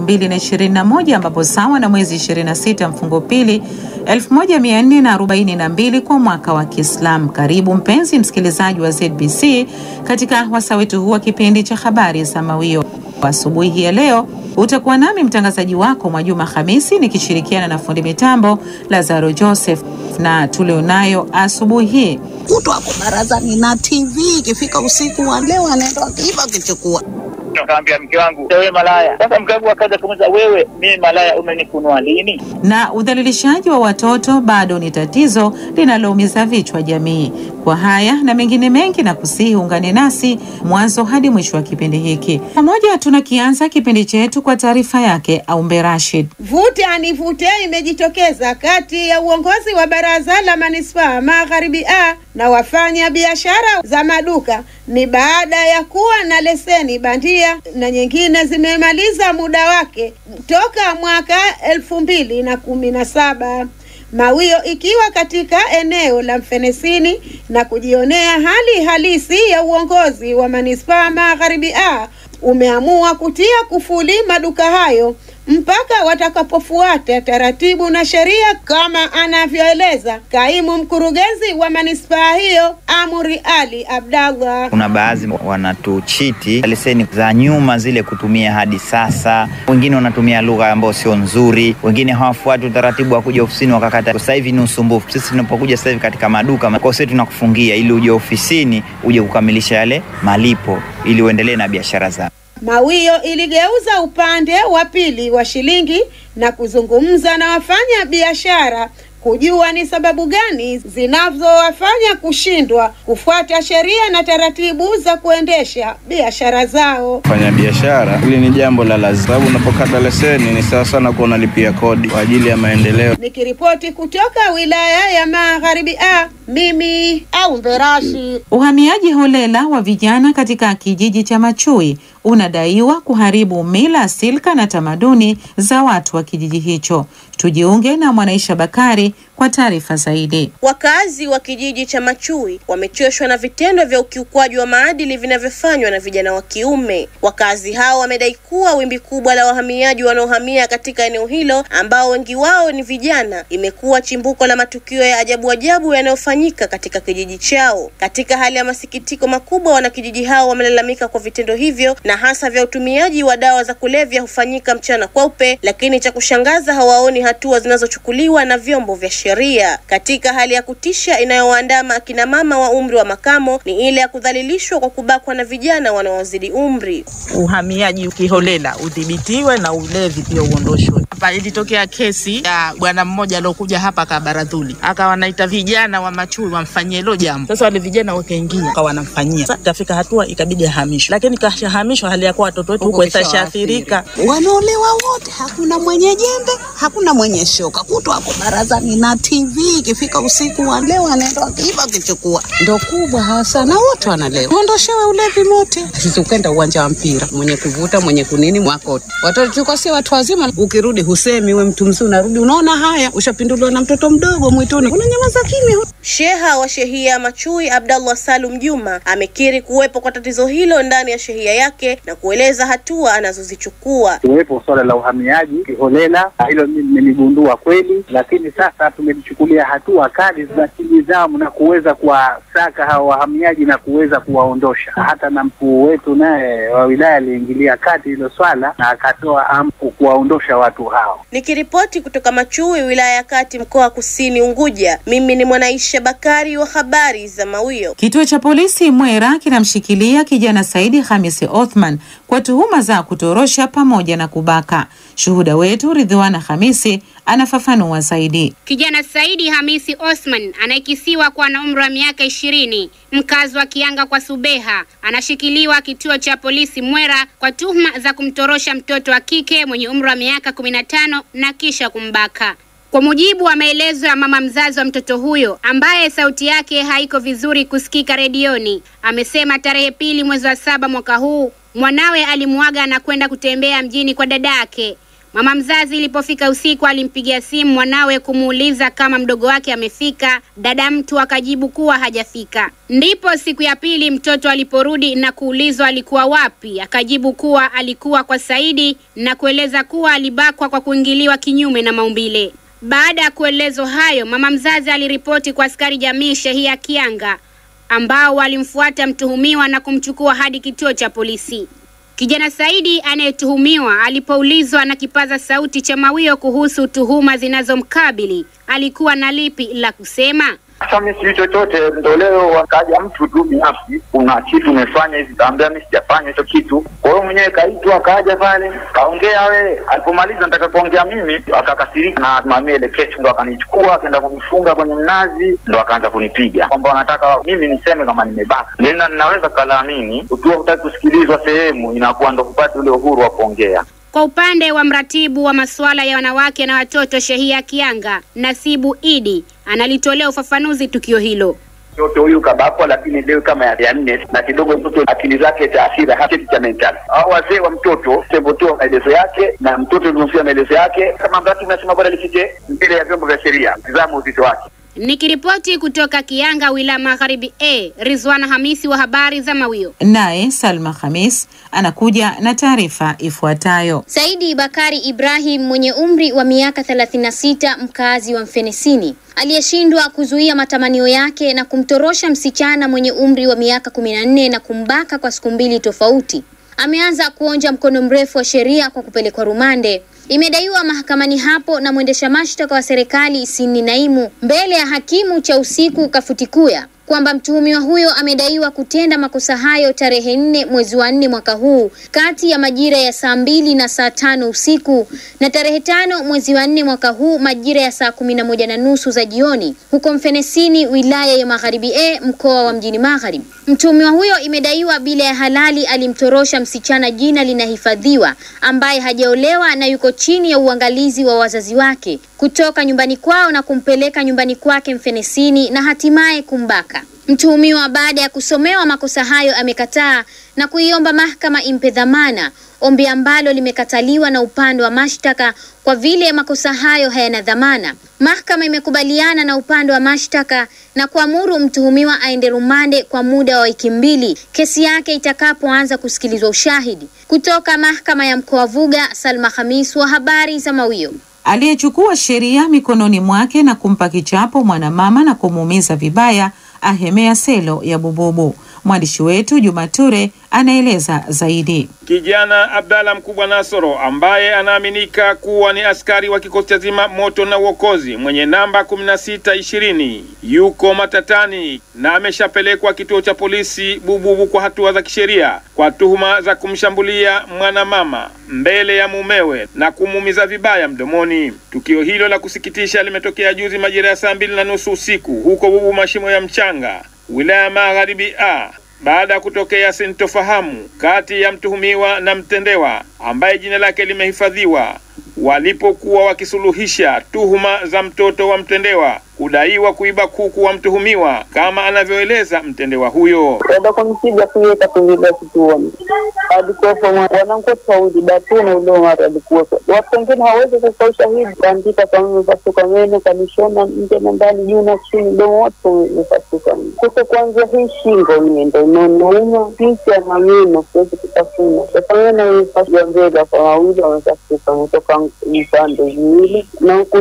2021 ambapo sawa na mwezi 26 mfungo pili 1442 kwa mwaka wa Kiislamu. Karibu mpenzi msikilizaji wa ZBC katika wasa wetu huu wa kipindi cha habari za Mawio. Asubuhi hii ya leo utakuwa nami mtangazaji wako Mwajuma Hamisi nikishirikiana na fundi mitambo Lazaro Joseph, na tulionayo asubuhi hii barazani na TV ikifika usiku wa leo anaenda akiiba akichukua Nikamwambia mke wangu wewe malaya. Sasa mke wangu akaja kumuuliza wewe, mimi malaya umenifunua lini? na udhalilishaji wa watoto bado ni tatizo linaloumiza vichwa jamii. Kwa haya na mengine mengi, na kusihi ungane nasi mwanzo hadi mwisho wa kipindi hiki. Pamoja tunakianza kipindi chetu kwa taarifa yake Aumbe Rashid. Vuta ni vute imejitokeza kati ya uongozi wa baraza la manispaa Magharibi A na wafanya biashara za maduka. Ni baada ya kuwa na leseni bandia na nyingine zimemaliza muda wake toka mwaka elfu mbili na kumi na saba. Mawio ikiwa katika eneo la Mfenesini na kujionea hali halisi ya uongozi wa manispaa Magharibi A umeamua kutia kufuli maduka hayo mpaka watakapofuata taratibu na sheria kama anavyoeleza kaimu mkurugenzi wa manispaa hiyo Amuri Ali Abdallah. Kuna baadhi wanatuchiti leseni za nyuma zile kutumia hadi sasa, wengine wanatumia lugha ambayo sio nzuri, wengine hawafuati utaratibu wa kuja ofisini wakakata. Sasa hivi ni usumbufu. Sisi tunapokuja sasa hivi katika maduka kwa tunakufungia ili uje ofisini uje kukamilisha yale malipo ili uendelee na biashara zako. Mawio iligeuza upande wa pili wa shilingi na kuzungumza na wafanya biashara kujua ni sababu gani zinazowafanya kushindwa kufuata sheria na taratibu za kuendesha biashara zao. Fanya biashara hili ni jambo la lazima, sababu unapokata leseni ni sawa sana kuwa unalipia kodi kwa ajili ya maendeleo. Nikiripoti kutoka wilaya ya Magharibi A, mimi au Rashid. Uhamiaji holela wa vijana katika kijiji cha Machui unadaiwa kuharibu mila, silka na tamaduni za watu wa kijiji hicho. Tujiunge na Mwanaisha Bakari kwa taarifa zaidi. Wakazi wa kijiji cha Machui wamechoshwa na vitendo vya ukiukwaji wa maadili vinavyofanywa na vijana wa kiume. Wakazi hao wamedai kuwa wimbi kubwa la wahamiaji wanaohamia katika eneo hilo, ambao wengi wao ni vijana, imekuwa chimbuko la matukio ya ajabu ajabu yanayofanyika katika kijiji chao. Katika hali ya masikitiko makubwa, wanakijiji hao wamelalamika kwa vitendo hivyo na hasa vya utumiaji wa dawa za kulevya hufanyika mchana kweupe, lakini cha kushangaza hawaoni hatua zinazochukuliwa na vyombo vya sheria. Katika hali ya kutisha inayowaandama akina mama wa umri wa makamo ni ile ya kudhalilishwa kwa kubakwa na vijana wanaozidi umri. uhamiaji ukiholela udhibitiwe na ulevi pia uondoshwe. Hapa ilitokea kesi ya bwana mmoja aliokuja hapa Kabaradhuli, akawa naita vijana wa Machui wamfanyie hilo jambo. Sasa wale vijana wakaingia akawa wanamfanyia, sasa ikafika hatua ikabidi ahamishwe, lakini kashahamishwa hali ya kuwa watoto wetu huko itashaathirika. wanaolewa wote, hakuna mwenye jembe, hakuna mwenye shoka, kutwa hapo barazani na TV ikifika usiku wa leo anaenda akiiba akichukua, ndo kubwa hasa, na wote wanalewa. Uondoshewe ulevi mote. Sisi ukenda uwanja wa mpira, mwenye kuvuta mwenye kunini mwako, watoto tuko si watu wazima, ukirudi husemi, we mtu mzima unarudi unaona haya, ushapinduliwa na mtoto mdogo mwituni, unanyamaza kimya. Sheha wa shehia Machui Abdallah Salum Juma amekiri kuwepo kwa tatizo hilo ndani ya shehia yake na kueleza hatua anazozichukua. Kuwepo swala la uhamiaji kiholela, hilo mimi nimeligundua kweli, lakini sasa tumelichukulia hatua kali za kinidhamu na kuweza kuwasaka hawa wahamiaji na kuweza kuwaondosha. Hata na mkuu wetu naye wa wilaya aliingilia kati hilo swala na akatoa amku kuwaondosha watu hao. Nikiripoti kutoka Machui, wilaya ya Kati, mkoa wa Kusini Unguja, mimi ni Mwanaisha Bakari wa habari za Mawio. Kituo cha polisi Mwera kinamshikilia kijana Saidi Hamisi Othman kwa tuhuma za kutorosha pamoja na kubaka. Shuhuda wetu Ridhiwana Hamisi anafafanua zaidi. Kijana Saidi Hamisi Osman anayekisiwa kuwa na umri wa miaka ishirini, mkazi wa Kianga kwa Subeha, anashikiliwa kituo cha polisi Mwera kwa tuhuma za kumtorosha mtoto wa kike mwenye umri wa miaka kumi na tano na kisha kumbaka. Kwa mujibu wa maelezo ya mama mzazi wa mtoto huyo ambaye sauti yake haiko vizuri kusikika redioni, amesema tarehe pili mwezi wa saba mwaka huu mwanawe alimwaga na kwenda kutembea mjini kwa dada yake. Mama mzazi ilipofika usiku alimpigia simu mwanawe kumuuliza kama mdogo wake amefika. Dada mtu akajibu kuwa hajafika. Ndipo siku ya pili mtoto aliporudi na kuulizwa alikuwa wapi, akajibu kuwa alikuwa kwa Saidi na kueleza kuwa alibakwa kwa kuingiliwa kinyume na maumbile. Baada ya kuelezwa hayo, mama mzazi aliripoti kwa askari jamii shehia Kianga ambao walimfuata mtuhumiwa na kumchukua hadi kituo cha polisi. Kijana Saidi anayetuhumiwa alipoulizwa na kipaza sauti cha Mawio kuhusu tuhuma zinazomkabili alikuwa na lipi la kusema? Sasa mimi sijui chochote, ndo leo wakaja mtu tu binafsi, kuna kitu umefanya hivi, kaambia mimi sijafanya hicho kitu. Kwa hiyo mwenyewe kaitwa, akaja pale, kaongea. We alipomaliza nataka kuongea mimi, akakasirika na asimamia ile kesi, ndo akanichukua akaenda kunifunga kwenye mnazi, ndo akaanza kunipiga kwamba wanataka mimi niseme kama nimebaka. Nina ninaweza kalaamini, ukiwa hutaki kusikilizwa sehemu, inakuwa ndo kupata ule uhuru wa kuongea. Kwa upande wa mratibu wa masuala ya wanawake na watoto Shehia Kianga, Nasibu Idi analitolea ufafanuzi tukio hilo. mtoto huyu kabakwa, lakini leo kama ya nne na kidogo mtoto akili zake taasira hacheti cha mental. wazee wa mtoto sembotoa maelezo yake na mtoto limusia maelezo yake, kama mratibu nasema bora lifike mbele ya vyombo vya sheria, mtizamo uzito wake. Nikiripoti kutoka Kianga, wilaya Magharibi A, Rizwana Hamisi wa habari za Mawio. Naye Salma Hamis anakuja na taarifa ifuatayo. Saidi Bakari Ibrahim mwenye umri wa miaka 36 mkazi wa Mfenesini aliyeshindwa kuzuia matamanio yake na kumtorosha msichana mwenye umri wa miaka 14 na kumbaka kwa siku mbili tofauti ameanza kuonja mkono mrefu wa sheria kwa kupelekwa rumande. Imedaiwa mahakamani hapo na mwendesha mashtaka wa serikali Sini Naimu mbele ya hakimu cha usiku Kafutikuya kwamba mtuhumiwa huyo amedaiwa kutenda makosa hayo tarehe nne mwezi wa nne mwaka huu kati ya majira ya saa mbili na saa tano usiku na tarehe tano mwezi wa nne mwaka huu majira ya saa kumi na moja na nusu za jioni huko Mfenesini, wilaya ya Magharibi A, mkoa wa Mjini Magharibi. Mtuhumiwa huyo imedaiwa bila ya halali alimtorosha msichana jina linahifadhiwa ambaye hajaolewa na yuko chini ya uangalizi wa wazazi wake kutoka nyumbani kwao na kumpeleka nyumbani kwake Mfenesini na hatimaye kumbaka. Mtuhumiwa baada ya kusomewa makosa hayo amekataa na kuiomba mahakama impe dhamana, ombi ambalo limekataliwa na upande wa mashtaka kwa vile makosa hayo hayana dhamana. Mahakama imekubaliana na upande wa mashtaka na kuamuru mtuhumiwa aende rumande kwa muda wa wiki mbili kesi yake itakapoanza kusikilizwa ushahidi. Kutoka mahakama ya mkoa Vuga, Salma Khamis wa habari za Mawio. Aliyechukua sheria mikononi mwake na kumpa kichapo mwanamama na kumuumiza vibaya ahemea selo ya Bububu. Mwandishi wetu Juma Ture anaeleza zaidi. Kijana Abdalla Mkubwa Nasoro ambaye anaaminika kuwa ni askari wa kikosi cha zima moto na uokozi mwenye namba kumi na sita ishirini yuko matatani na ameshapelekwa kituo cha polisi Bububu kwa hatua za kisheria kwa tuhuma za kumshambulia mwanamama mbele ya mumewe na kumuumiza vibaya mdomoni. Tukio hilo la kusikitisha limetokea juzi majira ya saa mbili na nusu usiku huko Bubu Mashimo ya Mchanga, wilaya ya Magharibi A baada ya kutokea sintofahamu kati ya mtuhumiwa na mtendewa ambaye jina lake limehifadhiwa walipokuwa wakisuluhisha tuhuma za mtoto wa mtendewa kudaiwa kuiba kuku wa mtuhumiwa kama anavyoeleza mtendewa huyo. Baada kumpiga kuiweka kuingilia kituoni, alikuwepo. Watu wengine hawezi kutoa ushahidi, kaandika imepasuka kanishona nje na juu na chini, umepasuka. Kuto kwanza hii shingo mie ndo inauma, picha ya kutafuna. Sasa meno ya mbele kwa na huku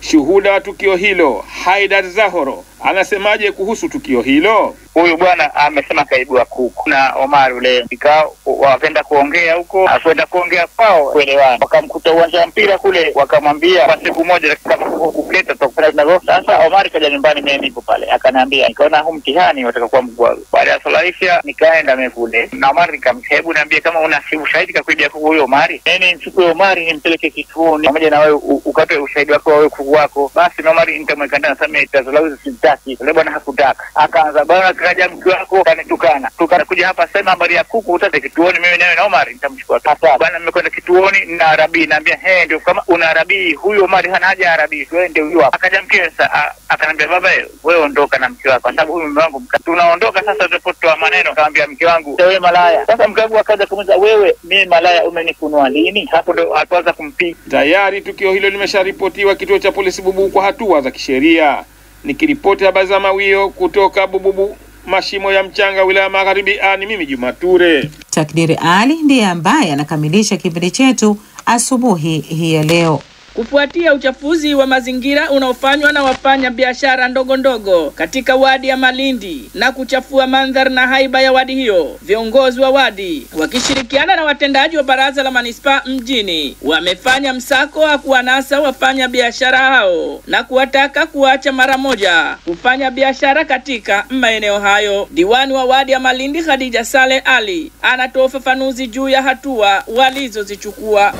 Shuhuda wa tukio hilo Haidar Zahoro anasemaje kuhusu tukio hilo? Huyu bwana amesema kaibua kuku na Omar ule ikao wapenda kuongea huko, akwenda kuongea kwao kuelewana, wakamkuta uwanja wa mpira kule, wakamwambia kwa siku moja kuketa kukuleta tutakufanya vinavyo. Sasa Omar kaja nyumbani, mimi niko pale, akaniambia, nikaona huu mtihani wataka kuwa mkubwa. Baada ya solahisha nikaenda mimi kule na Omar nikamhebu, niambie kama una ushahidi kakuibia kuku huyo Omari, nini nichukue Omari nimpeleke kituoni pamoja na wewe ukatoe ushahidi wako wewe kuku wako, basi na Omari nitamweka ndani, sasa mimi tazalauzi sitaki sitaki. Yule bwana hakutaka, akaanza bwana, kaja mke wako kanitukana, tukakuja hapa sema habari ya kuku, utate kituoni, mimi nawe na Omar nitamchukua hata bwana, nimekwenda kituoni na Arabii, naambia he, ndio kama una Arabii, huyu Omar hana haja ya Arabii, twende huyo hapa. Akaja mkewe sasa, akaniambia baba, wewe ondoka na mke wako, kwa sababu huyu mume wangu tunaondoka sasa, Tupotoa maneno, akaambia mke wangu wewe malaya. Sasa mke wangu akaja kumuuliza, wewe mimi malaya umenifunua lini? Hapo ndo alipoanza kumpiga Tayari tukio hilo limesharipotiwa kituo cha polisi Bububu kwa hatua za kisheria. Nikiripoti habari za Mawio kutoka Bububu, mashimo ya mchanga, wilaya Magharibi, Ani ni mimi jumature Takdiri Ali ndiye ambaye anakamilisha kipindi chetu asubuhi hii ya leo. Kufuatia uchafuzi wa mazingira unaofanywa na wafanya biashara ndogo ndogo katika wadi ya Malindi na kuchafua mandhari na haiba ya wadi hiyo, viongozi wa wadi wakishirikiana na watendaji wa baraza la manispaa mjini wamefanya msako wa kuwanasa wafanya biashara hao na kuwataka kuacha mara moja kufanya biashara katika maeneo hayo. Diwani wa wadi ya Malindi Khadija Saleh Ali anatoa ufafanuzi juu ya hatua walizozichukua.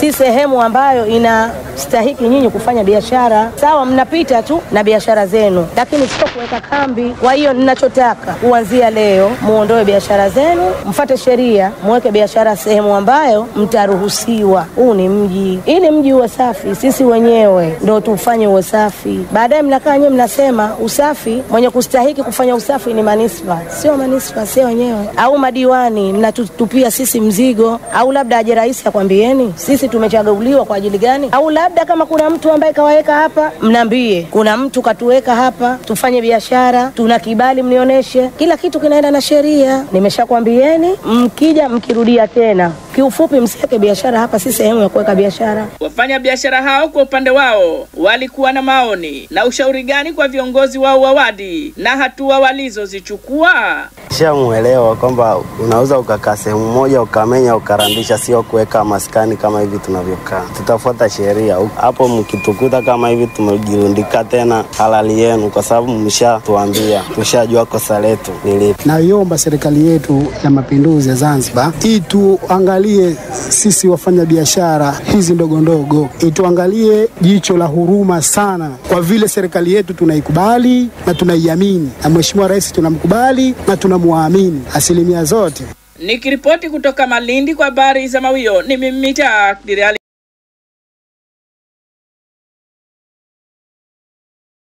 si sehemu ambayo inastahiki nyinyi kufanya biashara. Sawa, mnapita tu na biashara zenu, lakini sio kuweka kambi. Kwa hiyo ninachotaka kuanzia leo, muondoe biashara zenu, mfate sheria, mweke biashara sehemu ambayo mtaruhusiwa. Huu ni mji, ili mji uwe safi, sisi wenyewe ndo tufanye uwe safi. Baadaye mnakaa nyewe mnasema usafi, mwenye kustahiki kufanya usafi ni manispa, sio manispa, sio wenyewe au madiwani. Mnatutupia sisi mzigo, au labda aje rais akwambieni sisi tumechaguliwa kwa ajili gani? Au labda kama kuna mtu ambaye kawaweka hapa, mnambie kuna mtu katuweka hapa tufanye biashara, tuna kibali, mnionyeshe. Kila kitu kinaenda na sheria. Nimeshakwambieni, mkija mkirudia tena, kiufupi, msiweke biashara hapa, si sehemu ya kuweka biashara. Wafanya biashara hao kwa upande wao walikuwa na maoni na ushauri gani kwa viongozi wao wa wadi na hatua walizozichukua? Shamuelewa kwamba unaweza ukakaa sehemu moja ukamenya ukarandisha, sio kuweka maskani kama hivi tunavyokaa. Tutafuata sheria hapo. Mkitukuta kama hivi tumejirundika tena, halali yenu, kwa sababu mshatuambia, tushajua kosa letu ni lipi. Naiomba serikali yetu ya mapinduzi ya Zanzibar ituangalie sisi wafanya biashara hizi ndogo ndogo, ituangalie jicho la huruma sana, kwa vile serikali yetu tunaikubali na tunaiamini, na Mheshimiwa Rais tunamkubali na tunamwamini asilimia zote. Nikiripoti kutoka Malindi kwa habari za Mawio, ni mimi.